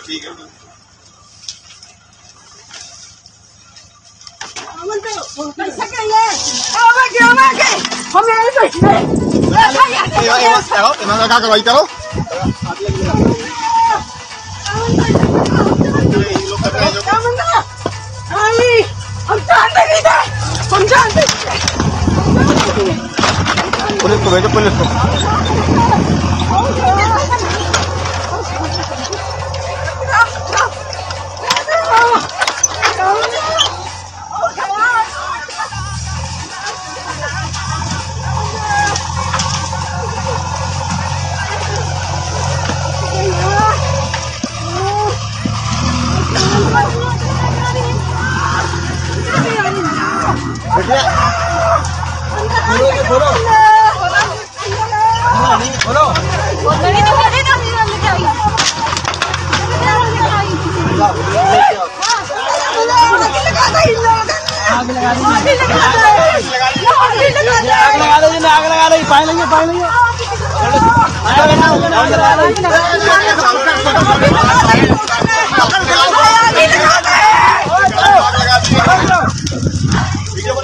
ठीक है पैसा क्या है आवे के आवे के हम यहीं बैठे करो इन्होंने क्या करो करो क्या बंदा पुलिस को भेजो पुलिस को आग लगा दीजिए आग लगा दीजिए पानी लेंगे पानी लेंगे इधर आओ अरे उठो बस रहा है उधर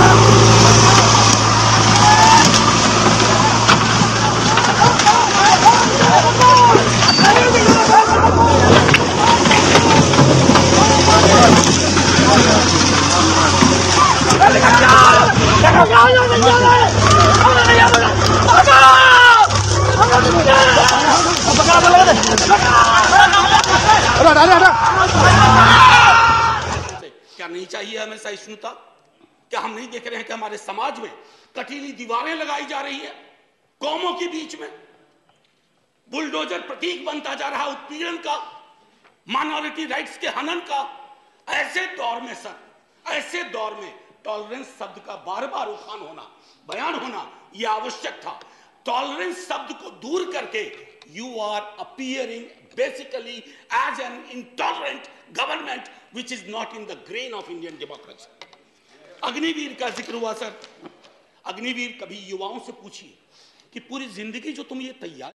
क्या नहीं चाहिए हमें सहिष्णुता? क्या हम नहीं देख रहे हैं कि हमारे समाज में कटीली दीवारें लगाई जा रही है? कौमों के बीच में बुलडोजर प्रतीक बनता जा रहा उत्पीड़न का, माइनॉरिटी राइट्स के हनन का। ऐसे दौर में, सर, ऐसे दौर में टॉलरेंस शब्द का बार बार उठान होना, बयान होना यह आवश्यक था। टॉलरेंस शब्द को दूर करके you are appearing basically as an intolerant government which is not in the grain of Indian democracy Agniveer का ज़िक्र हुआ, सर। अग्निवीर, कभी युवाओं से पूछिए कि पूरी ज़िंदगी जो तुम ये तैयार